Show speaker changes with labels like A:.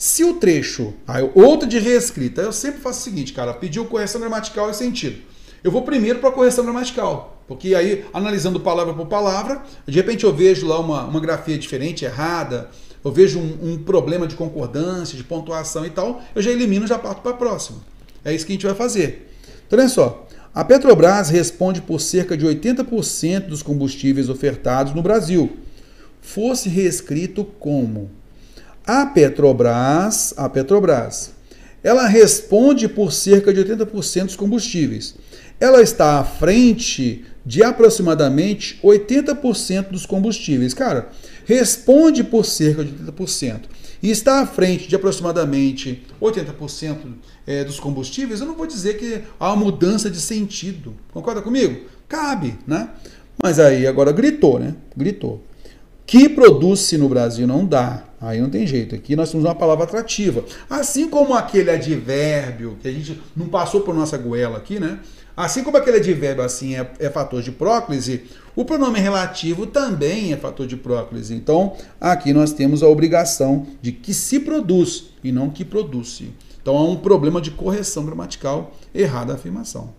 A: Se o trecho, aí outra de reescrita, eu sempre faço o seguinte, cara, pediu correção gramatical e sentido. Eu vou primeiro para a correção gramatical, porque aí, analisando palavra por palavra, de repente eu vejo lá uma, uma grafia diferente, errada, eu vejo um, um problema de concordância, de pontuação e tal, eu já elimino já parto para a próxima. É isso que a gente vai fazer. Então, olha só. A Petrobras responde por cerca de 80% dos combustíveis ofertados no Brasil. Fosse reescrito como a Petrobras, a Petrobras, ela responde por cerca de 80% dos combustíveis. Ela está à frente de aproximadamente 80% dos combustíveis. Cara, responde por cerca de 80% e está à frente de aproximadamente 80% é, dos combustíveis, eu não vou dizer que há uma mudança de sentido. Concorda comigo? Cabe, né? Mas aí agora gritou, né? Gritou. Que produz-se no Brasil não dá. Aí não tem jeito. Aqui nós temos uma palavra atrativa. Assim como aquele advérbio que a gente não passou por nossa goela aqui, né? Assim como aquele advérbio assim é, é fator de próclise, o pronome relativo também é fator de próclise. Então, aqui nós temos a obrigação de que se produz e não que produz-se. Então, há um problema de correção gramatical errada a afirmação.